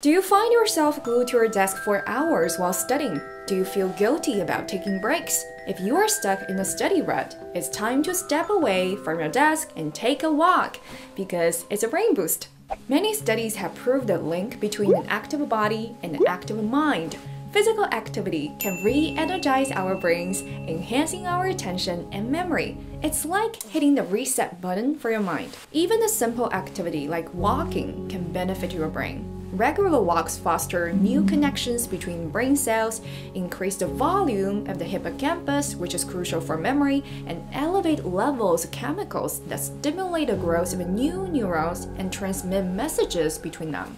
Do you find yourself glued to your desk for hours while studying? Do you feel guilty about taking breaks? If you are stuck in a study rut, it's time to step away from your desk and take a walk because it's a brain boost. Many studies have proved the link between an active body and an active mind. Physical activity can re energize our brains, enhancing our attention and memory. It's like hitting the reset button for your mind. Even a simple activity like walking can benefit your brain. Regular walks foster new connections between brain cells, increase the volume of the hippocampus, which is crucial for memory, and elevate levels of chemicals that stimulate the growth of new neurons and transmit messages between them.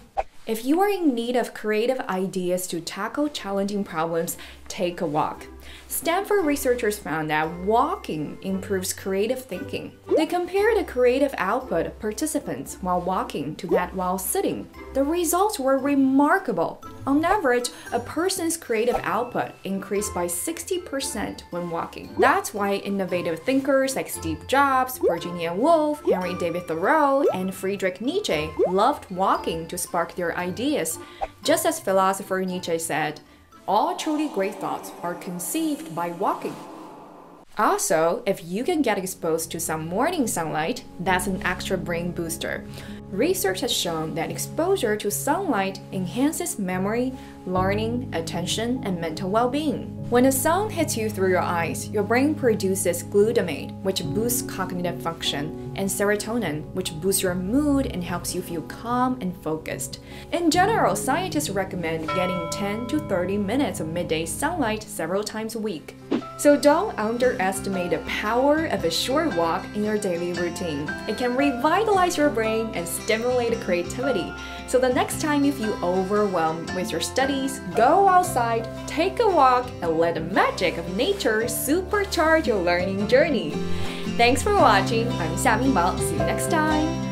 If you are in need of creative ideas to tackle challenging problems, take a walk. Stanford researchers found that walking improves creative thinking. They compared the creative output of participants while walking to that while sitting. The results were remarkable. On average, a person's creative output increased by 60% when walking. That's why innovative thinkers like Steve Jobs, Virginia Woolf, Henry David Thoreau, and Friedrich Nietzsche loved walking to spark their ideas. Just as philosopher Nietzsche said, all truly great thoughts are conceived by walking. Also, if you can get exposed to some morning sunlight, that's an extra brain booster. Research has shown that exposure to sunlight enhances memory, learning, attention, and mental well being. When the sun hits you through your eyes, your brain produces glutamate, which boosts cognitive function, and serotonin, which boosts your mood and helps you feel calm and focused. In general, scientists recommend getting 10 to 30 minutes of midday sunlight several times a week. So don't underestimate the power of a short walk in your daily routine. It can revitalize your brain and stimulate creativity. So the next time you feel overwhelmed with your studies, go outside, take a walk, and let the magic of nature supercharge your learning journey. Thanks for watching. I'm Xia Bingbao. See you next time.